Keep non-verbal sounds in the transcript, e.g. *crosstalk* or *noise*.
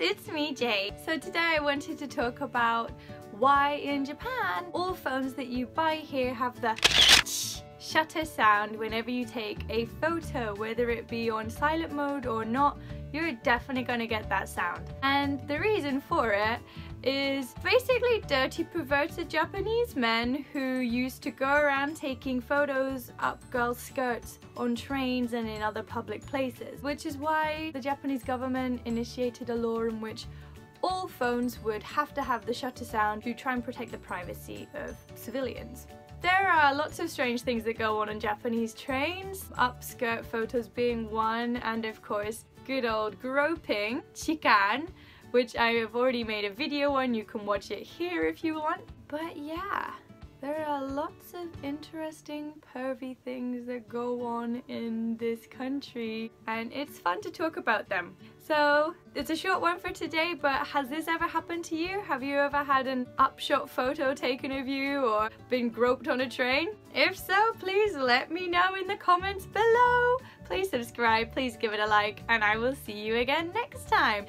it's me Jade. So today I wanted to talk about why in Japan all phones that you buy here have the *laughs* shutter sound whenever you take a photo, whether it be on silent mode or not, you're definitely gonna get that sound. And the reason for it is basically dirty perverted Japanese men who used to go around taking photos up girls' skirts on trains and in other public places, which is why the Japanese government initiated a law in which all phones would have to have the shutter sound to try and protect the privacy of civilians. There are lots of strange things that go on on Japanese trains, upskirt photos being one, and of course good old groping, chikan, which I have already made a video on, you can watch it here if you want. But yeah, there are lots of interesting pervy things that go on in this country and it's fun to talk about them. So it's a short one for today but has this ever happened to you? Have you ever had an upskirt photo taken of you or been groped on a train? If so please let me know in the comments below. Please subscribe, please give it a like and I will see you again next time.